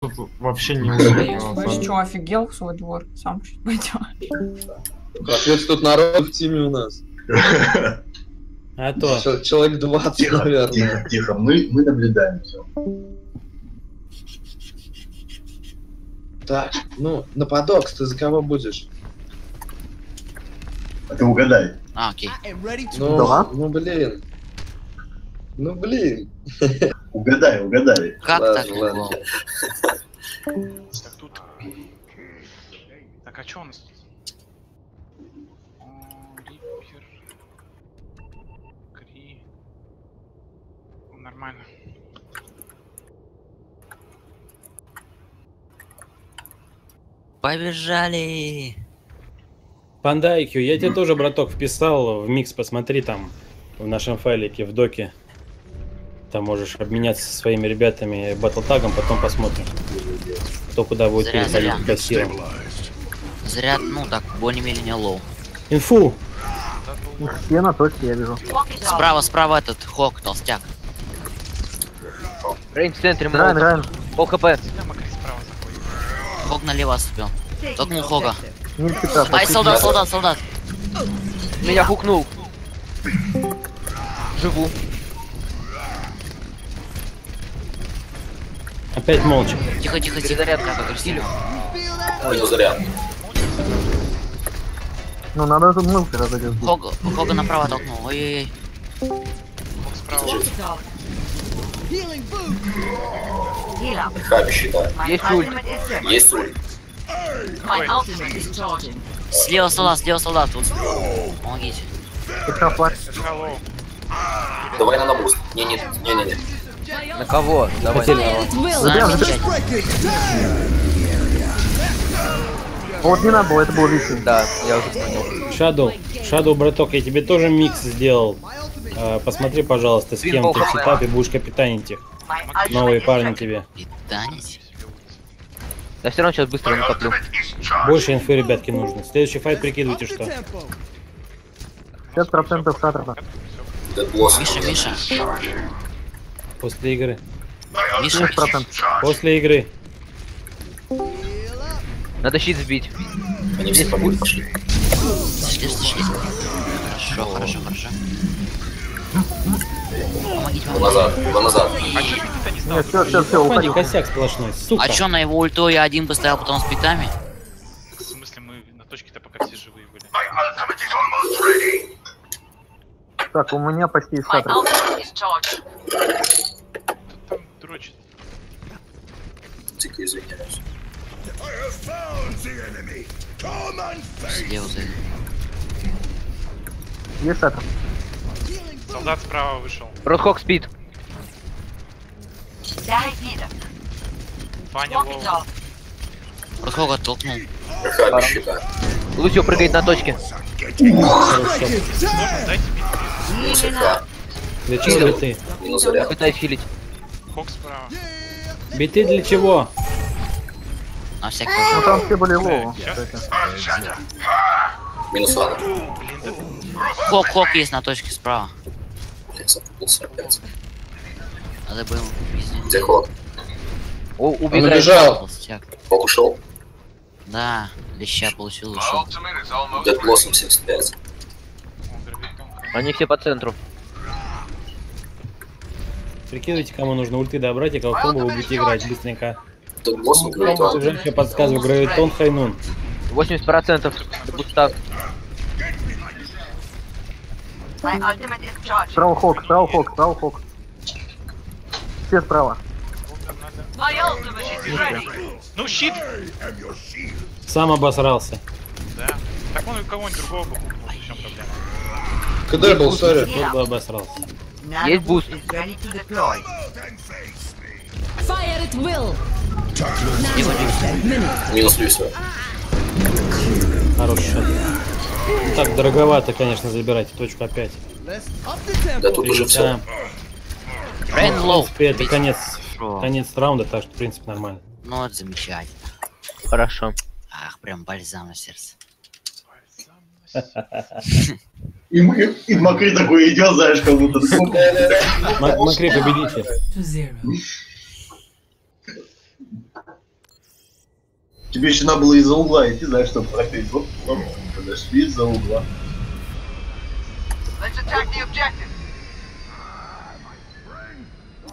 Тут вообще не. Вы что, офигел в свой двор? Сам чуть пойдем. Капец, тут народ в тиме у нас. А то. Чел- Человек 20, Тихо, наверное. тихо, тихо. Мы, мы наблюдаем все. Так, ну, нападокс, ты за кого будешь? А ты угадай. А, окей. Ну, Да? ну блин. Ну блин. Угадай, угадай. Как Ладно, так ладно. Так тут... Так, а что у нас тут? О, Риппер... Кри... Нормально. Побежали. Пандайкю, я тебе тоже, браток, вписал в микс, посмотри там в нашем файлике, в доке. Там можешь обменяться со своими ребятами батлтагом, потом посмотрим, кто куда будет Зря, переходить зря. по силам. Зря, ну так, более-менее low. Инфу! Все на точке, я вижу. Справа, справа этот хог, толстяк. Рейн в центре, молот. Райан, Пол хп. Хог налево отступил. Толкнул хога. нет щита. Ай, солдат, солдат, солдат. Меня хукнул. Живу. Опять молча. Тихо, тихо, тихо. Перезарядка. Так, агрессивно. Ну, надо тут мылки разойдет. Хога, хога направо толкнул. Ой-ой-ой. Хок справа. Есть ульт. Есть ульт. Слева солдат, слева солдат. Тут. Помогите. Давай на набуст. Не, не, не, не, не. На кого? Давай. Замечательно. Вот не надо было, это было лишнее. Да, я уже понял. Шадоу, Шадоу, браток, я тебе тоже микс сделал. А, посмотри, пожалуйста, с кем ты в сетапе будешь капитанить их. Новые парни тебе. Питанить. Я все равно сейчас быстро накоплю. Больше инфы, ребятки, нужно. Следующий файт прикидывайте, что. 50% шатров. Дедлос. Миша, Миша. После игры. Миша, 70%. После игры. Надо щит сбить. Они все по пошли. Сошли, сошли. Хорошо, хорошо, хорошо. Помогите, помогите. назад, назад. А чё ты не стал? Нет, все, все, все, Фанни уходи. косяк сплошной, сука. А чё на его ульту я один поставил, потом с питами? В смысле, мы на точке-то пока все живые были. Так, у меня почти из Слева зайду. Есть шатров. Солдат справа вышел. Родхог спит. Ваня low. Родхога толкнул. Хаби щита. Лусио прыгает на точке. Для чего биты? Пытаюсь хилить. Хог справа. Биты для чего? На всякий Ну там все были low. Минус да Хок, хок есть на точке справа. Надо было пиздить. Где ход? О, Он убежал. Ход ушел. Да, леща получил, ушел. Дедлос 75. он гравитон. Они все по центру. Прикидывайте, кому нужно ульты добрать и комбо вы будете играть быстренько. Дедлос он говорит, он. Уже я подсказываю, гравитон Хайнун. 80% буста. Справа хог, справа хог, справа хог. Все справа. Ну, щит! Сам обосрался. Да. Так он кого-нибудь другого бы купил, в чем проблема? КД был, сори. Тот бы обосрался. Есть буст. Fire at will. Минус Люсио. Хороший. Ну, так дороговато, конечно, забирать точку опять. Да тут уже все. Да, Рейн в low. принципе, это конец, конец раунда, так что, в принципе, нормально. Ну, это замечательно. Хорошо. Ах, прям бальзам на сердце. И, мы- и Макри такой идет, знаешь, как будто. Ма- Макри, победитель. To zero. Тебе еще надо было из-за угла идти, знаешь, чтобы пропеть. Оп, оп, Подошли из-за угла. Let's attack the objective.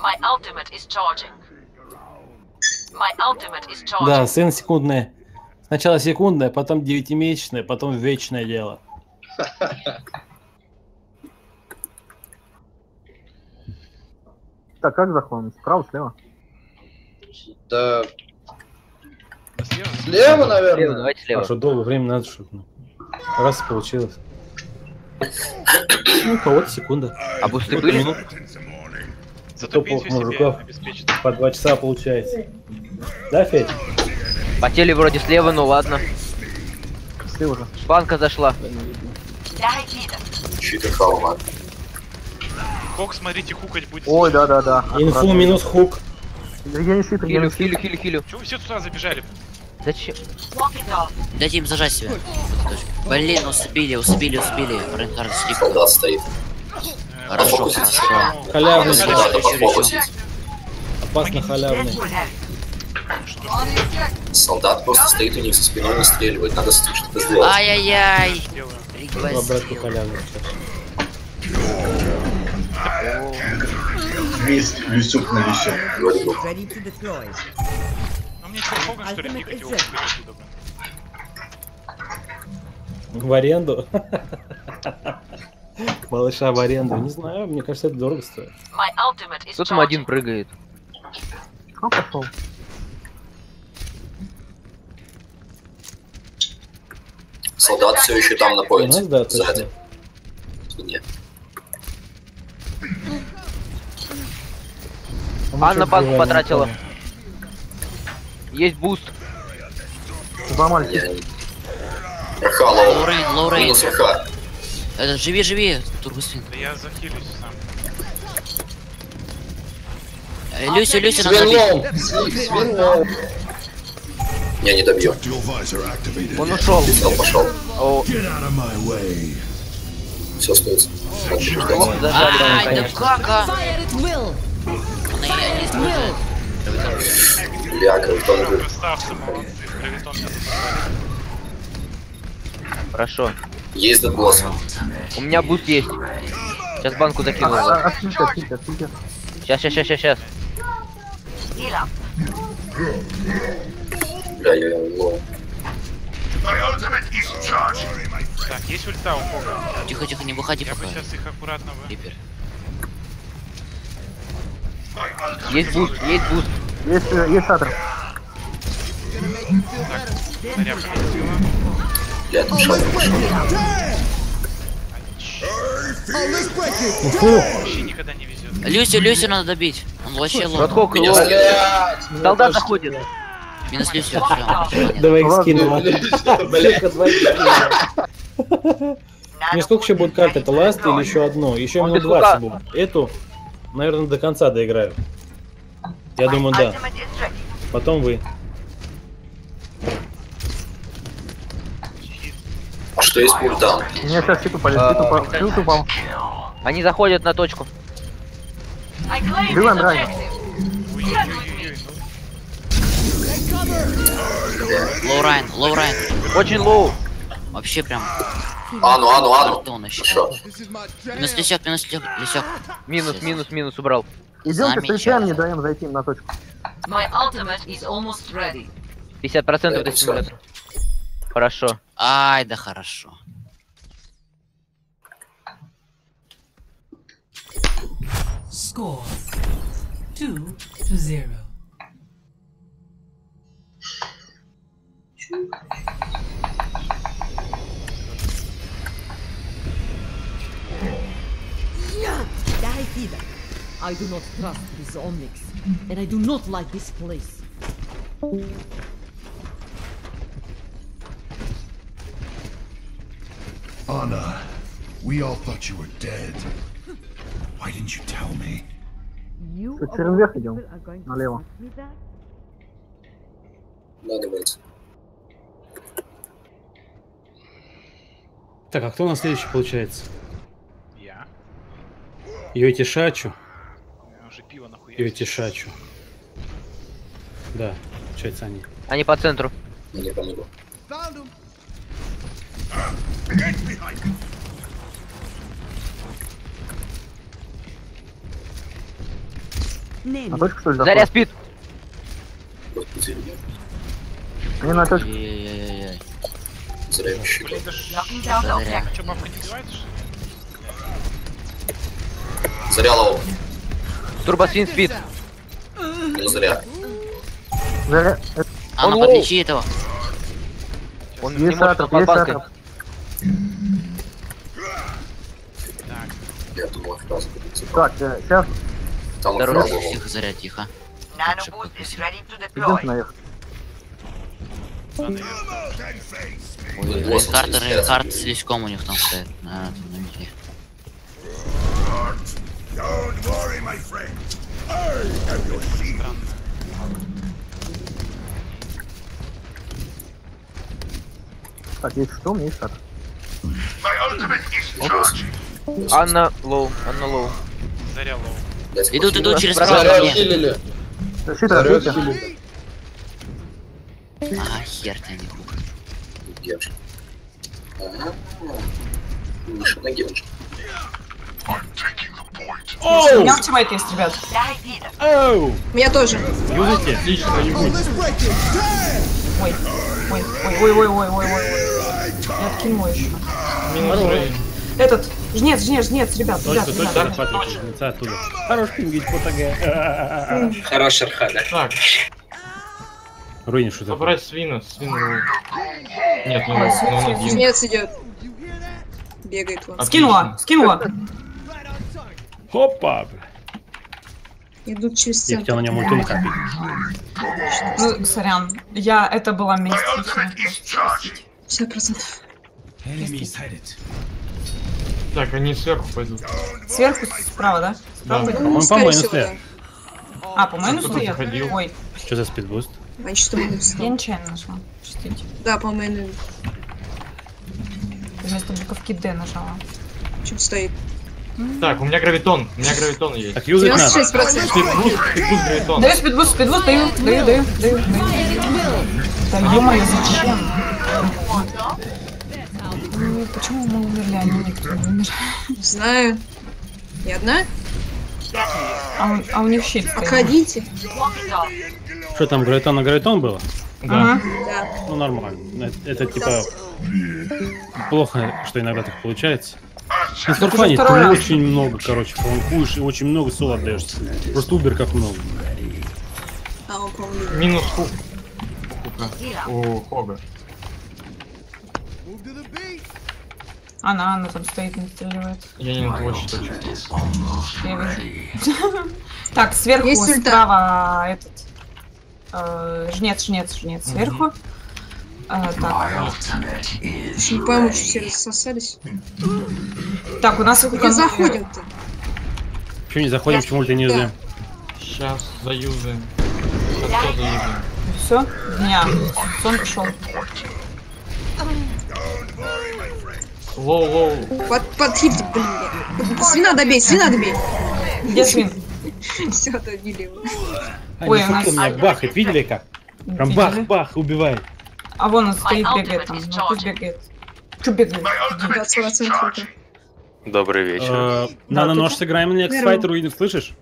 My ultimate is charging. My ultimate is charging. Да, сын секундное. Сначала секундное, потом девятимесячное, потом вечное дело. Так, как захватывать? Справа, слева? Да, Слева? слева, Слева, наверное. давайте А слева. что долго времени надо, чтобы... ну, Раз получилось. Ну, у кого-то секунда. А бусты были? минут Зато себе мужиков. обеспечит. по два часа получается. Да, Федь? Потели вроде слева, ну ладно. Ты уже. Банка зашла. Читер. Хок, смотрите, хукать будет. Ой, да-да-да. Инфу минус хук. Я не шифр, я Хилю, не хилю, шифр. хилю, хилю. Чего вы все туда забежали? Зачем? Дайте им зажать себя. Блин, усыпили, усыпили, усыпили. Рейнхард слип. Солдат стоит. Хорошо, хорошо. Халявный, опасно халявный. Солдат просто стоит у них за спиной настреливает. Надо с этим что-то сделать. Ай-яй-яй. Два братку халявный. Весь Люсюк на вещах. Мне что, Хоган что ли пикать его отсюда, блин? В аренду? Малыша в аренду. Не знаю, мне кажется, это дорого стоит. Кто там один прыгает? Пошел. Солдат все еще там на У поинте. нас, да, Сзади. Нет. А Анна банку потратила. не Есть буст. Low Рейн, low Рейн. Минус РХ. Это, живи, живи, Турбосвин. Да я захилюсь сам. Э, Люся, Люся, надо Свин забить. low, Свин- свин low. Я не добью. Он ушел. Летел, пошел. О, Все остается. Ай, да как, а? Fire at will. Не знаю. Will. Ля, Гравитон говорит. Красавцы, молодцы. Гравитон. Хорошо. Есть speed boost. У меня буст есть. Сейчас банку закину. Сейчас, сейчас, сейчас, сейчас. Бля, я low. Так, есть ульта у. Тихо, тихо, не выходи Я бы пока. сейчас их аккуратно бы... Есть буст, есть буст. Есть, э, есть shatter. Заря полетела. Бля, там шаг пошел. Вообще никогда не везет. Люсю, Люсю надо добить. Он вообще лох. Low. Блядь, ну Солдат заходит. Минус понятно. Давай их скинем. Мне сколько еще будет карт? Это ласт или еще одно? Еще минут без лука. 20 будет. Эту, наверное, до конца доиграю. Я думаю, да. Потом вы. А что есть пульдаун? У меня сейчас щит упали, щит упал. Щит упал. Они заходят на точку. This драйв. objective. Ой-ой-ой-ой. Лоурайн, Лоурайн. Очень лоу. Вообще прям Ану, ану, ану. картон еще. Хорошо. Минус Лисек, минус Лисек, Лисек. Минус, минус, минус убрал. Идемте, встречаем, не даем зайти на точку. My ultimate is almost ready. 50% Это до всё. стимулятора. Хорошо. Ай, да хорошо. Score. Two to zero. I do not trust this Onyx, and I do not like this place. Anna, we all thought you were dead. Why didn't you tell me? You Тут of через all верх people идем. are going to Налево. ask me that? Надо быть. Так, а кто у нас следующий получается? Ее тишачу. Уже пиво нахуя. Ее тишачу. Да, получается они. Они по центру. Мне помогу. А точка, что ли, Заря спит! Не на точку. Зря я щекал. Че, бабка не убивает, что Зря лоу. Турбосвин спит. Не зря. Зря. А, ну, Он подлечи этого. Он не может атрап, под маской. Так, э, сейчас. Там Здорово, тихо, заряд, тихо. Идем наверх. их. Ой, карты, карты слишком у них там стоят. Надо, на ну, мире. Don't worry, my friend. Так, есть что, есть shatter. Анна low, Анна low. Заря low. Идут, идут через правую. Защита, защита. А, хер ты не круг. Девушка. Выше ноги уже. Оу! У меня ультимейт есть, ребят. Оу! Меня тоже. Юзайте, отлично, не Ой, ой, ой, ой, ой, ой, ой, ой. Я откину еще. Минус Этот, жнец, жнец, жнец, ребят, точно, ребят, точно, ребят. Точно, точно, жнеца оттуда. Хорош пингить по ТГ. Хорош РХ. Так. Руинишь что-то. Забрать свина, свина. Нет, ну, он один. Жнец идет. Бегает вон. Скинула, скинула. Хопа! Идут через Я центр. хотел на нем ульту накопить. Ну, сорян, я, это была мистичная. 50%. Enemies had it. Так, они сверху пойдут. Сверху, справа, да? Справа Да. По-моему, по мейну стоят. А, по стоят? заходил. Ой, Что за спидбуст? Что мы я нечаянно нашла. Простите. Да, по-моему, Вместо буковки Д нажала. что стоит. Так, у меня гравитон, у меня гравитон есть. Так юзать надо. 96%. Speed boost, speed boost гравитон. Даю speed boost, speed boost, даю, даю, даю, даю, даю. Да ё-моё, зачем? Ну, Почему мы умерли, а не никто не умер? Не знаю. Я одна? А, у- а у них щит стоит. Отходите. Что там, гравитон на гравитон было? Ага. Да. Ну, нормально. Это, это, типа плохо, что иногда так получается. На Скорфане ты очень много, короче, фланкуешь и очень много соло отдаешься. Просто убер как много. Минус хук. У Хога. Она, она там стоит, не стреливает. Я не считаю. Я вижу. Так, сверху Есть справа этот... э, Жнец, жнец, жнец сверху. Э, Так, не пойму, что все рассосались. так, у нас Куда заходим-то? Почему не заходим, почему ульты не юзаем? Сейчас заюзаем. Сейчас все дня. Сон пошел. Low, low. Под, под хит, блин. Свина добей, свина добей. Где свин? Все, добили его. А, Ой, не у нас- меня бахает, видели как? Прям бах-бах, убивает. А вон он стоит, бегает там. Ну пусть бегает. Че бегает? 20% только. Добрый вечер. Э, На нож сыграем на Next Здорово. Fight, Руин, слышишь?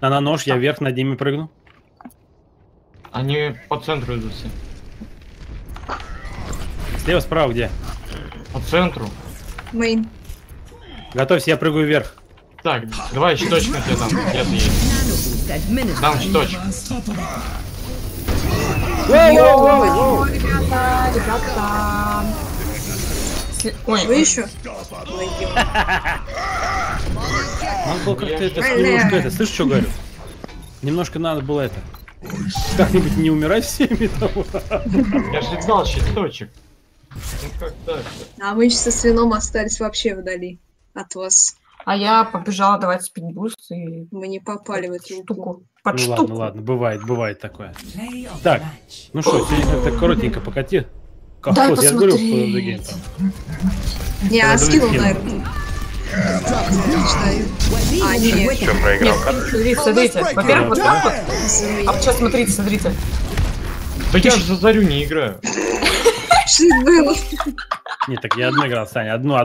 На нож, я вверх над ними прыгну. Они по центру идут все. Слева, справа где? По центру. Мейн. Готовься, я прыгаю вверх. Так, давай щиточек на тебе дам. Где ты есть? Дам щиточек. Йоу, ребята, ребята. Ой, Вы еще? Надо было как-то это, немножко это, слышишь, что говорю? Немножко надо было это. Как-нибудь не умирать всеми там. Я же дал щиточек. Ну как так? А мы со свином остались вообще вдали от вас. А я побежала давать спидбуст и Мы не попали в эту штуку. Под Ну штуку. ладно, ладно, бывает, бывает такое. Так, ну что, сегодня как-то коротенько покати. Дай Колхоз, я говорю. Не, а скинул, скину. наверное. А, нет. Что, проиграл? Нет, смотрите, смотрите. Во-первых, вот так вот. А сейчас смотрите, смотрите. Да я же за зарю не играю. Что было? Не, так я одну играл, Саня, одну,